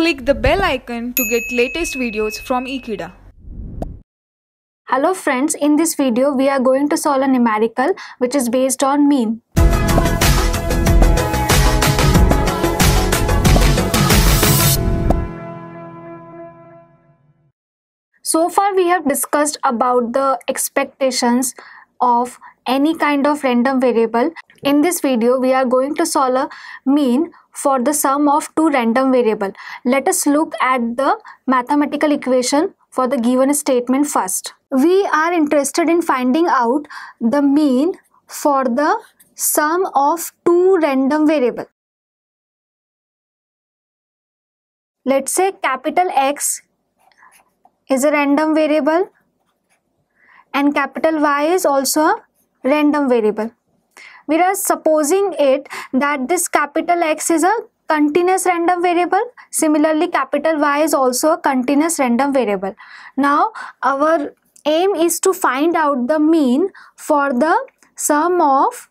Click the bell icon to get latest videos from Ekeeda. Hello friends, in this video we are going to solve a numerical which is based on mean. So far we have discussed about the expectations of any kind of random variable. In this video we are going to solve a mean for the sum of two random variable. Let us look at the mathematical equation for the given statement first. We are interested in finding out the mean for the sum of two random variable. Let's say capital X is a random variable and capital Y is also a random variable. We are supposing it that this capital X is a continuous random variable. Similarly, capital Y is also a continuous random variable. Now, our aim is to find out the mean for the sum of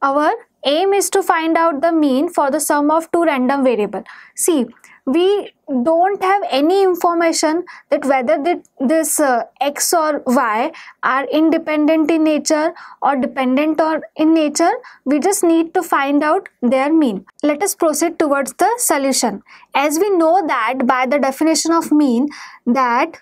our aim is to find out the mean for the sum of two random variable. See we don't have any information that whether this uh, x or y are independent in nature or dependent or in nature. We just need to find out their mean. Let us proceed towards the solution. As we know that by the definition of mean that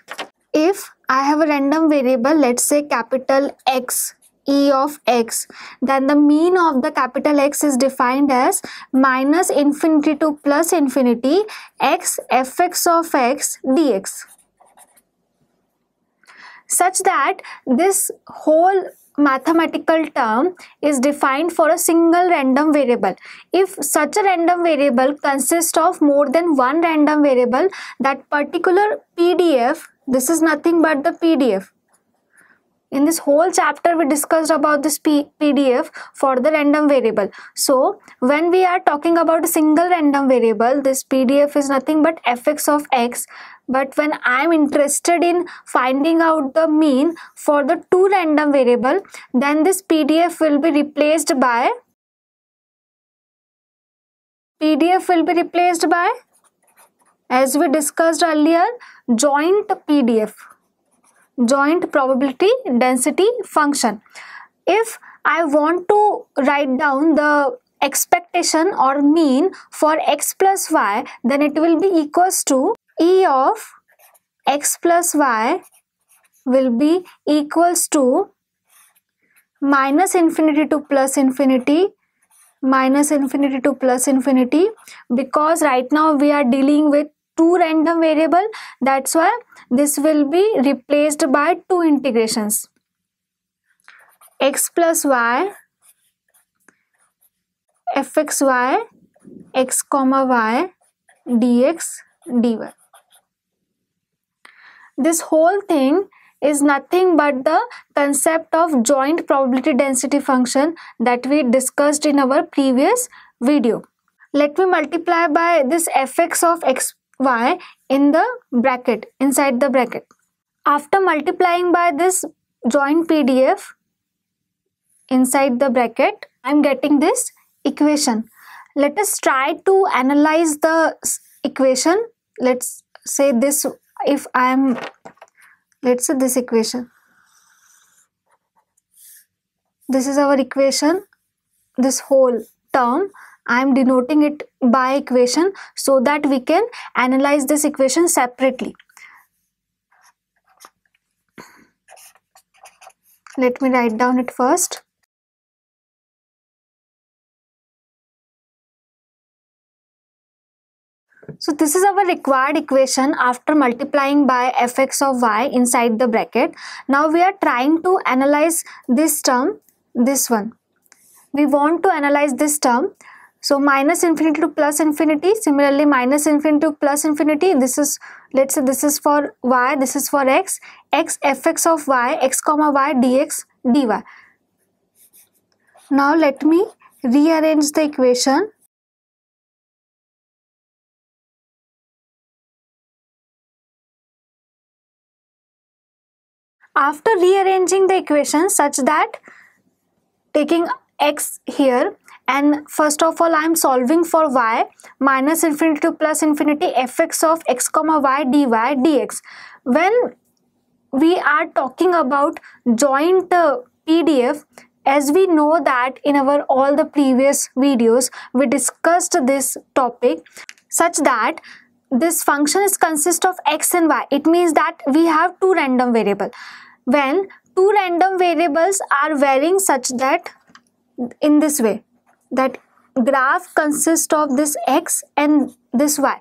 if i have a random variable let's say capital x e of x then the mean of the capital X is defined as minus infinity to plus infinity x fx of x dx such that this whole mathematical term is defined for a single random variable. If such a random variable consists of more than one random variable, that particular PDF, this is nothing but the PDF in this whole chapter we discussed about this pdf for the random variable. So when we are talking about a single random variable this pdf is nothing but fx of x. But when i am interested in finding out the mean for the two random variable then this pdf will be replaced by pdf will be replaced by as we discussed earlier joint pdf joint probability density function. If I want to write down the expectation or mean for x plus y then it will be equals to e of x plus y will be equals to minus infinity to plus infinity minus infinity to plus infinity because right now we are dealing with two random variable. That's why this will be replaced by two integrations. X plus y fxy x comma y dx dy this whole thing is nothing but the concept of joint probability density function that we discussed in our previous video. Let me multiply by this fx of x y in the bracket inside the bracket. After multiplying by this joint pdf inside the bracket i'm getting this equation. Let us try to analyze the equation. Let's say this if i am let's say this equation. This is our equation this whole term I am denoting it by equation so that we can analyze this equation separately. Let me write down it first. So this is our required equation after multiplying by fx of y inside the bracket. Now we are trying to analyze this term, this one. We want to analyze this term so minus infinity to plus infinity, similarly minus infinity to plus infinity, this is, let's say this is for y, this is for x, x fx of y, x comma y dx dy. Now let me rearrange the equation. After rearranging the equation such that taking x here. And first of all I am solving for y minus infinity to plus infinity fx of x comma y dy dx. When we are talking about joint uh, PDF as we know that in our all the previous videos we discussed this topic such that this function is consist of x and y. It means that we have two random variable. When two random variables are varying such that in this way that graph consists of this x and this y.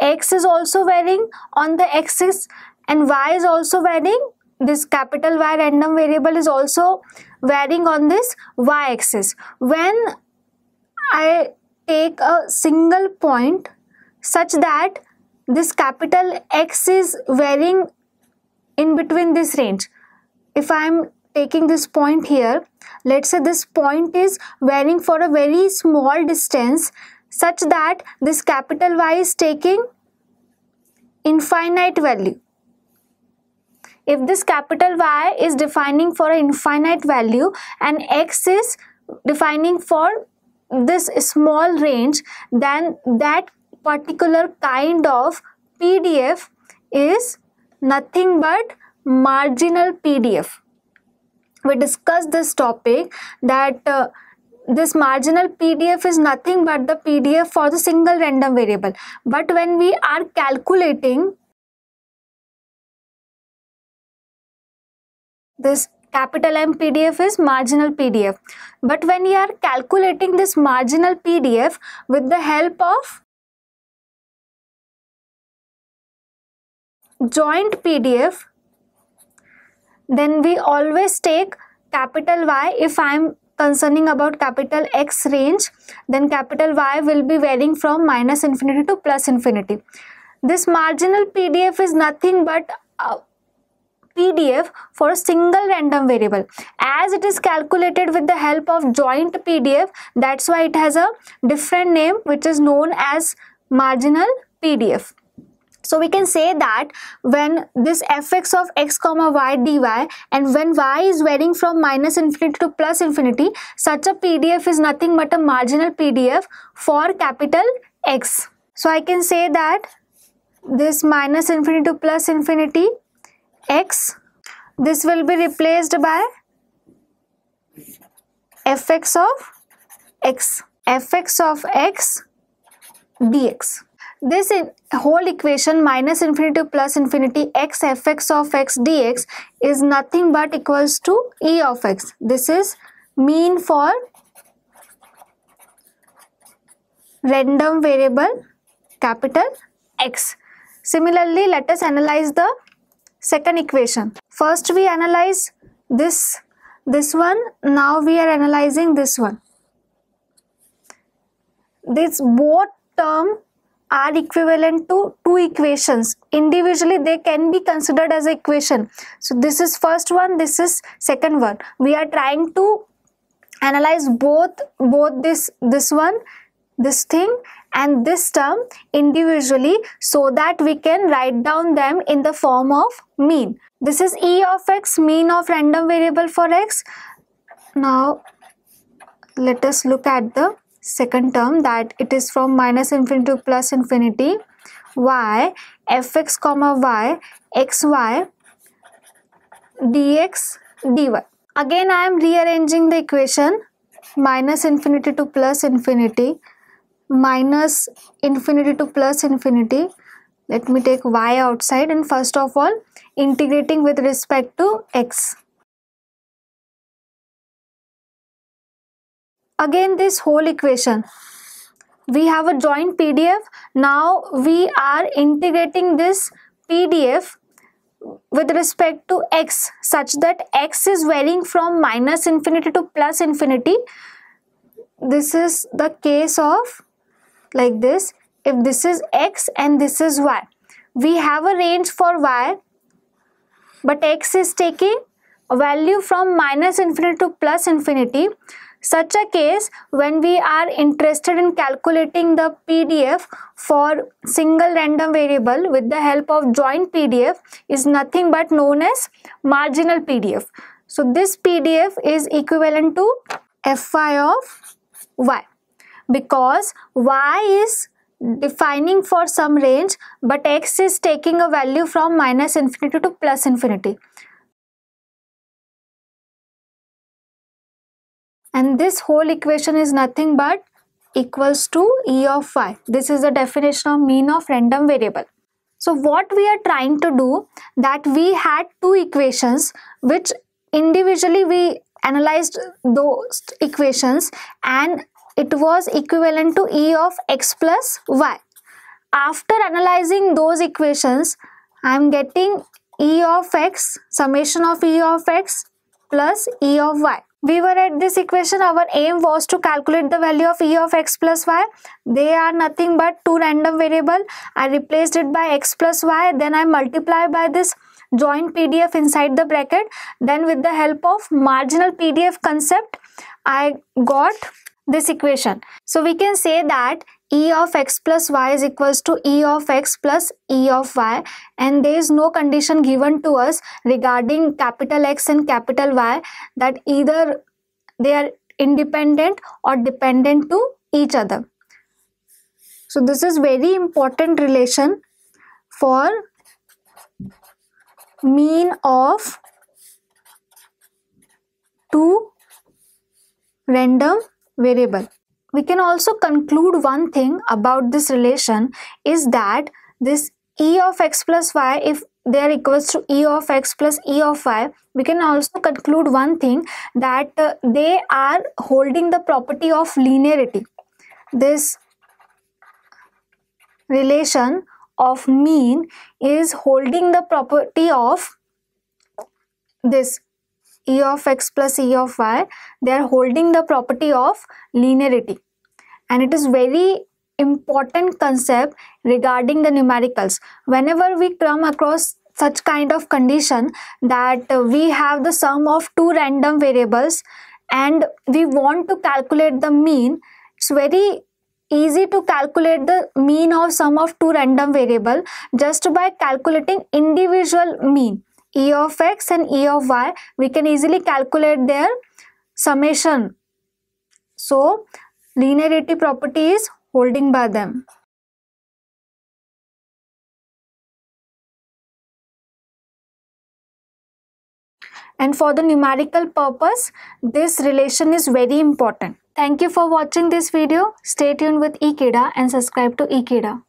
X is also varying on the axis and y is also varying. This capital y random variable is also varying on this y axis. When i take a single point such that this capital x is varying in between this range if i am taking this point here let's say this point is varying for a very small distance such that this capital Y is taking infinite value. If this capital Y is defining for an infinite value and X is defining for this small range then that particular kind of PDF is nothing but marginal PDF we discussed this topic that uh, this marginal PDF is nothing but the PDF for the single random variable. But when we are calculating this capital M PDF is marginal PDF. But when we are calculating this marginal PDF with the help of joint PDF, then we always take capital Y if I am concerning about capital X range then capital Y will be varying from minus infinity to plus infinity. This marginal PDF is nothing but uh, PDF for a single random variable as it is calculated with the help of joint PDF that's why it has a different name which is known as marginal PDF. So we can say that when this fx of x comma y dy and when y is varying from minus infinity to plus infinity, such a PDF is nothing but a marginal PDF for capital X. So I can say that this minus infinity to plus infinity x, this will be replaced by fx of x, fx of x dx this whole equation minus infinity plus infinity x fx of x dx is nothing but equals to e of x. This is mean for random variable capital X. Similarly, let us analyze the second equation. First we analyze this, this one. Now we are analyzing this one. This both term are equivalent to two equations. Individually they can be considered as equation. So this is first one this is second one. We are trying to analyze both both this this one this thing and this term individually so that we can write down them in the form of mean. This is e of x mean of random variable for x. Now let us look at the second term that it is from minus infinity to plus infinity. Y fx comma y xy dx dy. Again I am rearranging the equation. Minus infinity to plus infinity. Minus infinity to plus infinity. Let me take y outside and first of all integrating with respect to x again this whole equation. We have a joint pdf now we are integrating this pdf with respect to x such that x is varying from minus infinity to plus infinity. This is the case of like this. If this is x and this is y. We have a range for y but x is taking a value from minus infinity to plus infinity such a case when we are interested in calculating the PDF for single random variable with the help of joint PDF is nothing but known as marginal PDF. So this PDF is equivalent to fy of y because y is defining for some range but x is taking a value from minus infinity to plus infinity and this whole equation is nothing but equals to e of y this is the definition of mean of random variable so what we are trying to do that we had two equations which individually we analyzed those equations and it was equivalent to e of x plus y. After analyzing those equations, I am getting e of x, summation of e of x plus e of y. We were at this equation, our aim was to calculate the value of e of x plus y. They are nothing but two random variable. I replaced it by x plus y, then I multiply by this joint PDF inside the bracket. Then with the help of marginal PDF concept, I got this equation. So we can say that e of x plus y is equals to e of x plus e of y and there is no condition given to us regarding capital X and capital Y that either they are independent or dependent to each other. So this is very important relation for mean of two random variable. We can also conclude one thing about this relation is that this e of x plus y if they are equals to e of x plus e of y we can also conclude one thing that uh, they are holding the property of linearity. This relation of mean is holding the property of this e of x plus e of y they are holding the property of linearity. And it is very important concept regarding the numericals. Whenever we come across such kind of condition that we have the sum of two random variables and we want to calculate the mean it's very easy to calculate the mean of sum of two random variable just by calculating individual mean e of x and e of y we can easily calculate their summation so linearity property is holding by them and for the numerical purpose this relation is very important Thank you for watching this video. Stay tuned with Ekeeda and subscribe to Ekeeda.